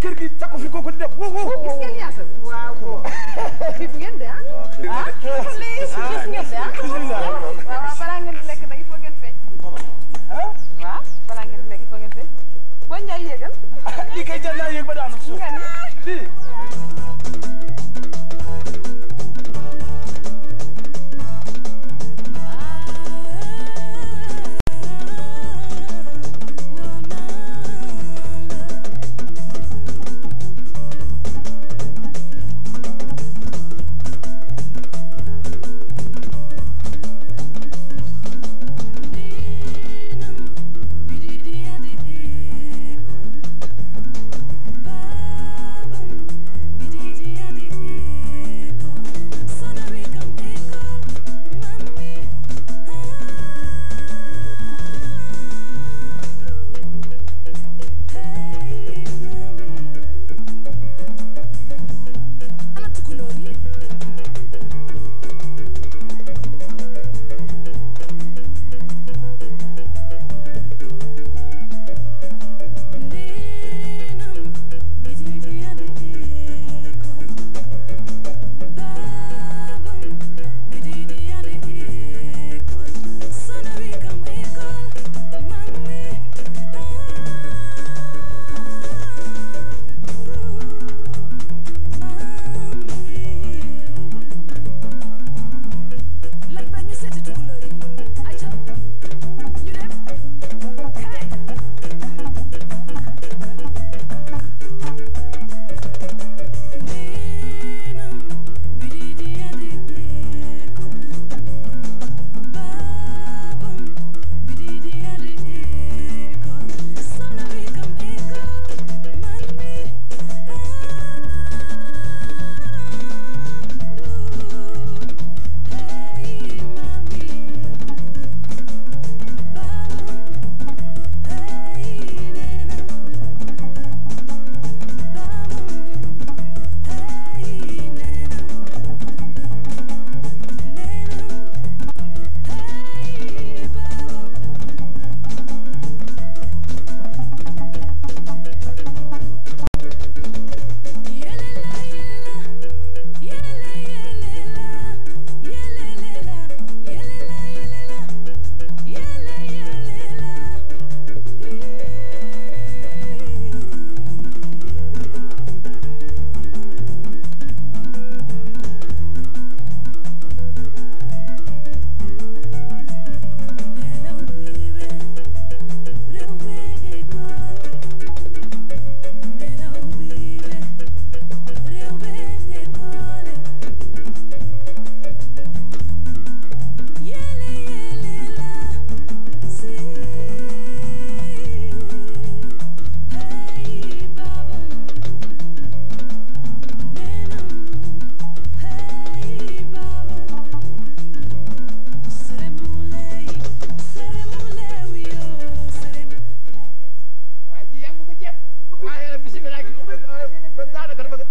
kër gi takku fi kooku di def. waaw waaw gis ngeen yaa sa. waaw waaw ngeen de ah. Ah, que delícia, ah, എന്താണ്